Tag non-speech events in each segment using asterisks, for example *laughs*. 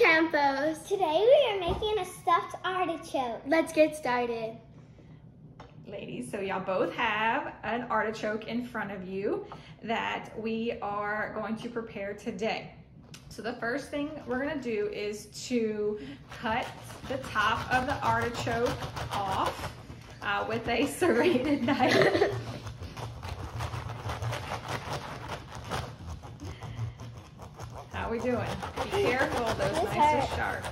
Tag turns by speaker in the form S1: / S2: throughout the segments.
S1: Campos.
S2: Today we are making a stuffed artichoke.
S1: Let's get started.
S3: Ladies, so y'all both have an artichoke in front of you that we are going to prepare today. So the first thing we're gonna do is to cut the top of the artichoke off uh, with a *laughs* serrated knife. How we doing? Be careful, those
S2: This
S3: knives
S2: hurts.
S3: are sharp.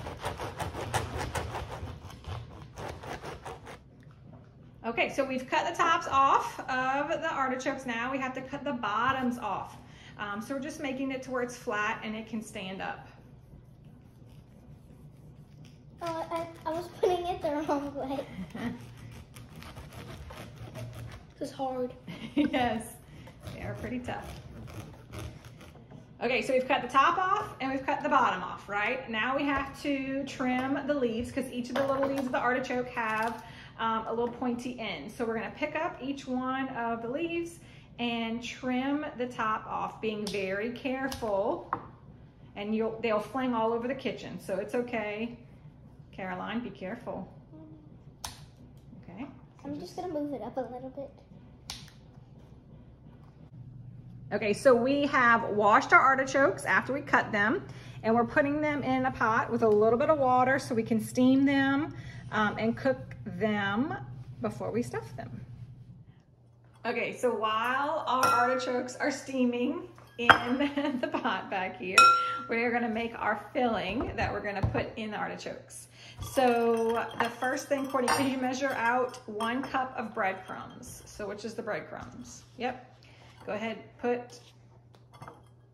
S3: Okay, so we've cut the tops off of the artichokes now. We have to cut the bottoms off. Um, so we're just making it to where it's flat and it can stand up.
S2: Oh, I, I was putting it the wrong way. *laughs*
S1: This is hard.
S3: yes, they are pretty tough. Okay, so we've cut the top off and we've cut the bottom off, right? Now we have to trim the leaves because each of the little leaves of the artichoke have um, a little pointy end. So we're gonna pick up each one of the leaves and trim the top off, being very careful. And you'll they'll fling all over the kitchen, so it's okay. Caroline, be careful. Okay.
S2: I'm just gonna move it up a little bit.
S3: Okay, so we have washed our artichokes after we cut them and we're putting them in a pot with a little bit of water so we can steam them um, and cook them before we stuff them. Okay, so while our artichokes are steaming in *laughs* the pot back here, we're gonna make our filling that we're gonna put in the artichokes. So the first thing, Courtney, can you measure out one cup of breadcrumbs? So which is the breadcrumbs? Yep. Go ahead, put,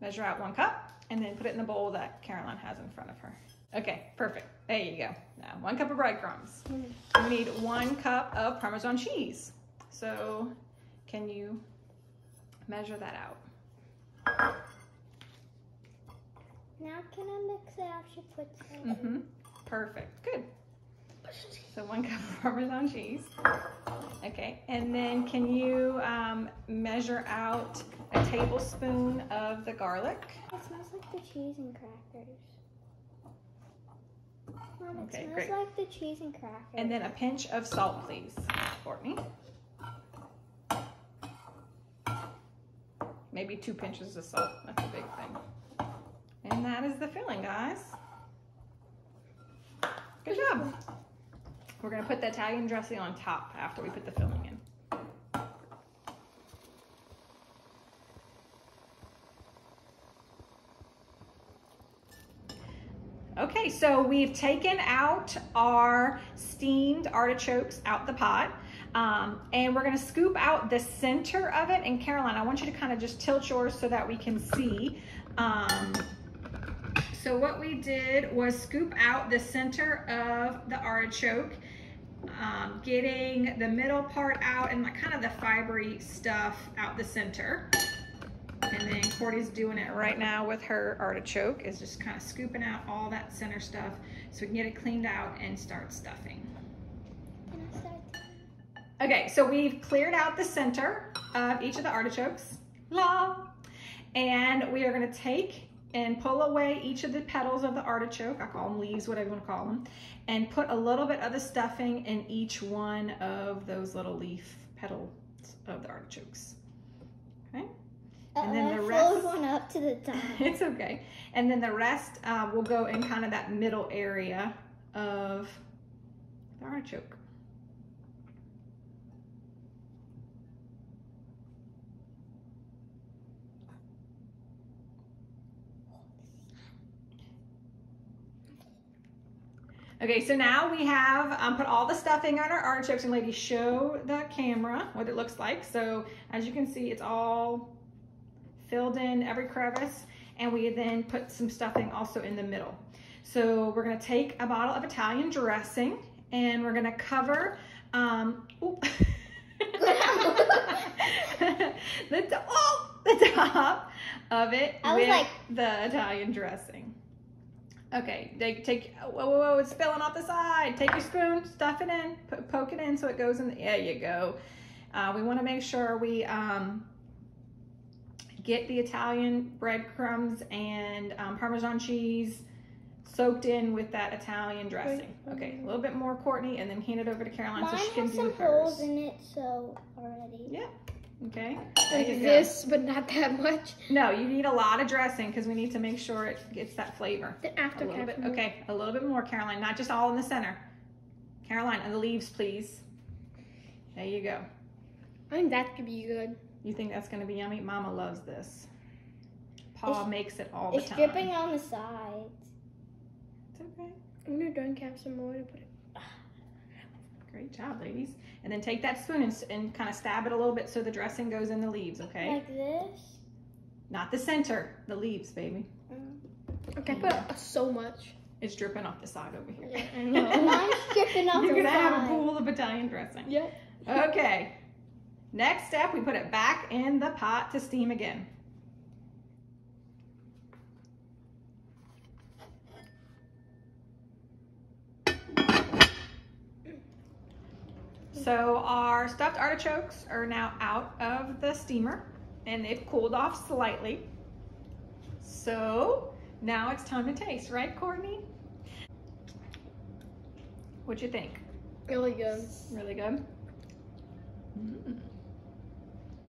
S3: measure out one cup and then put it in the bowl that Caroline has in front of her. Okay, perfect. There you go. Now, one cup of breadcrumbs. We need one cup of Parmesan cheese. So can you measure that out?
S2: Now can I mix it after put some?
S3: Mm-hmm. Perfect. Good. So one *laughs* cup of Parmesan cheese. Okay, and then can you um, measure out a tablespoon of the garlic?
S2: It smells like the cheese and crackers. Mom, it
S3: Okay,
S2: smells
S3: great.
S2: like the cheese and crackers.
S3: And then a pinch of salt, please, Courtney. Maybe two pinches of salt. That's a big thing. And that is the filling, guys. Good job. We're gonna put the Italian dressing on top after we put the filling in. Okay, so we've taken out our steamed artichokes out the pot. Um, and we're gonna scoop out the center of it. And Caroline, I want you to kind of just tilt yours so that we can see. Um, so what we did was scoop out the center of the artichoke, um, getting the middle part out and like kind of the fibery stuff out the center. And then Cordy's doing it right now with her artichoke, is just kind of scooping out all that center stuff so we can get it cleaned out and start stuffing.
S2: Can I start?
S3: Okay, so we've cleared out the center of each of the artichokes. La! And we are gonna take and pull away each of the petals of the artichoke, I call them leaves, whatever you wanna call them, and put a little bit of the stuffing in each one of those little leaf petals of the artichokes. Okay? And then the rest-
S2: one up to the top. *laughs*
S3: it's okay. And then the rest uh, will go in kind of that middle area of the artichoke. Okay, so now we have um, put all the stuffing on our artichokes and ladies show the camera what it looks like. So as you can see, it's all filled in every crevice and we then put some stuffing also in the middle. So we're gonna take a bottle of Italian dressing and we're gonna cover, um, *laughs* the, oh, the top of it
S2: I
S3: with
S2: like-
S3: the Italian dressing. Okay, take, take whoa, whoa, whoa, it's spilling off the side. Take your spoon, stuff it in, poke it in so it goes in. The, there you go. Uh, we want to make sure we um, get the Italian breadcrumbs and um, Parmesan cheese soaked in with that Italian dressing. Okay, a little bit more, Courtney, and then hand it over to Caroline
S2: Mine
S3: so she can do hers.
S2: Mine has some holes in it, so already.
S3: Yeah. Okay.
S1: Like this, but not that much.
S3: No, you need a lot of dressing because we need to make sure it gets that flavor.
S1: Then
S3: A little bit. Okay, a little bit more, Caroline. Not just all in the center. Caroline, and the leaves, please. There you go.
S1: I think that could be good.
S3: You think that's gonna be yummy? Mama loves this. Paul
S2: It's-
S3: makes it all the
S2: It's
S3: time.
S2: dripping on the sides.
S3: It's okay.
S1: I'm gonna drink have some more to put it.
S3: Great job, ladies. And then take that spoon and, and kind of stab it a little bit so the dressing goes in the leaves, okay?
S2: Like this.
S3: Not the center, the leaves, baby.
S1: Okay, I put uh, so much.
S3: It's dripping off the side over here.
S1: I *laughs* know.
S2: Mine's dripping off the side.
S3: You're gonna have a
S2: side.
S3: pool of Italian dressing.
S1: Yep.
S3: Okay. Next step, we put it back in the pot to steam again. So our stuffed artichokes are now out of the steamer and they've cooled off slightly. So now it's time to taste, right, Courtney? What'd you think?
S1: Really good.
S3: Really good. Mm.